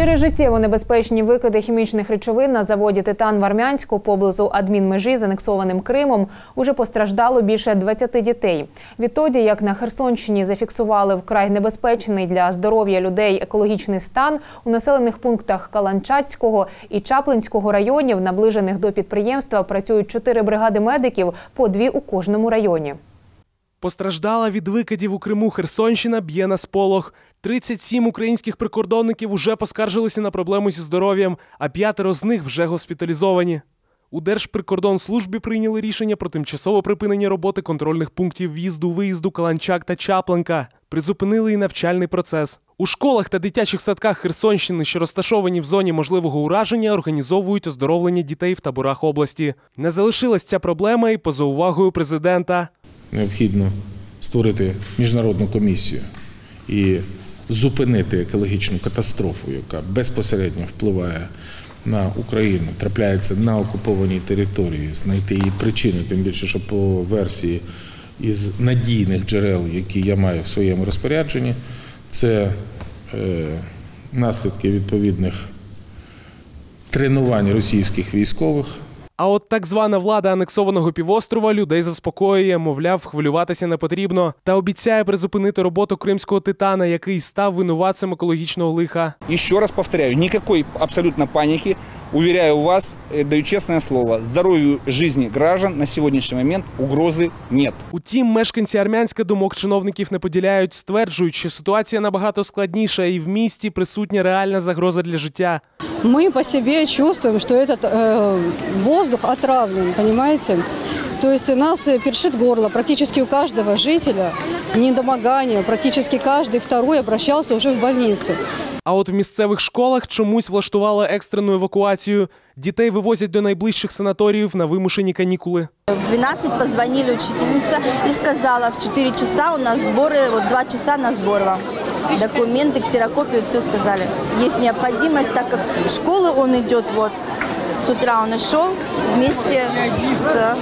Через життєво небезпечні викиди хімічних речовин на заводі Титан в Армянську поблизу адмінмежі з анексованим Кримом уже постраждало більше 20 дітей. Відтоді, як на Херсонщині зафіксували вкрай небезпечний для здоров'я людей екологічний стан у населених пунктах Каланчацького і Чаплинського районів, наближених до підприємства, працюють чотири бригади медиків по дві у кожному районі. Постраждала від викидів у Криму Херсонщина б'є на сполох. 37 українських прикордонників уже поскаржилися на проблему зі здоров'ям, а п'ятеро з них вже госпіталізовані. У Держприкордонслужбі прийняли рішення про тимчасове припинення роботи контрольних пунктів в'їзду, виїзду Каланчак та Чапланка. Призупинили і навчальний процес. У школах та дитячих садках Херсонщини, що розташовані в зоні можливого ураження, організовують оздоровлення дітей в таборах області. Не залишилась ця проблема і поза увагою президента. необхідно створити міжнародну комісію і зупинити екологічну катастрофу, яка безпосередньо впливає на Україну, трапляється на окупованій території, знайти її причини, тим більше, що по версії із надійних джерел, які я маю в своєму розпорядженні, це е, наслідки відповідних тренувань російських військових. А от так звана влада анексованого півострова людей заспокоює, мовляв, хвилюватися не потрібно, та обіцяє призупинити роботу кримського титана, який став винуватцем екологічного лиха. І ще раз повторяю, ніякої абсолютно паники. Уверяю вас, э, даю честное слово, здоровью жизни граждан на сегодняшний момент угрозы нет. Утім, мешканці Армянська думок чиновників не поділяють, стверджують, що ситуація набагато складніша, і в місті присутня реальна загроза для життя. мы по себе чувствуем, что этот э, воздух отравлен, понимаете? То есть у нас э, першит горло практически у каждого жителя, недомогание, практически каждый второй обращался уже в больницу. А от в місцевих школах чомусь влаштували екстрену евакуацію. Дітей вивозять до найближчих санаторіїв на вимушені канікули. В 12 позвонили учительница и сказала, в 4 часа у нас сборы, вот 2 часа на сбор вам. Документы, ксерокопию, все сказали. Есть необходимость, так как в школу он идет, вот, с утра он и шел вместе с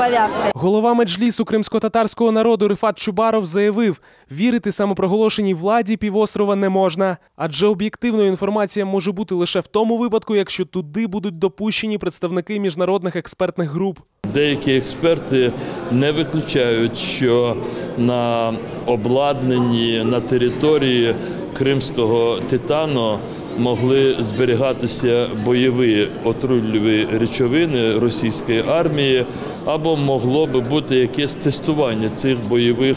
повязкой. Голова меджлісу кримсько-татарського народу Рифат Чубаров заявив, вірити самопроголошеній владі півострова не можна, адже об'єктивною інформація може бути лише в тому випадку, якщо туди будуть допущені представники міжнародних експертних груп. Деякі експерти не виключають, що на обладнанні на території кримського титану могли зберігатися бойові отруйливі речовини російської армії, або могло би бути якесь тестування цих бойових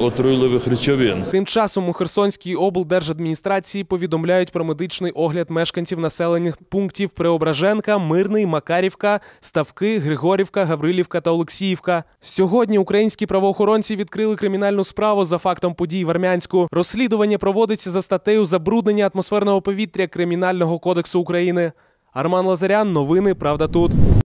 отруйливих речовин. Тим часом у Херсонській облдержадміністрації повідомляють про медичний огляд мешканців населених пунктів Преображенка, Мирний, Макарівка, Ставки, Григорівка, Гаврилівка та Олексіївка. Сьогодні українські правоохоронці відкрили кримінальну справу за фактом подій в Армянську. Розслідування проводиться за статтею забруднення атмосферного повітря Кримінального кодексу України. Арман Лазарян, новини Правда тут.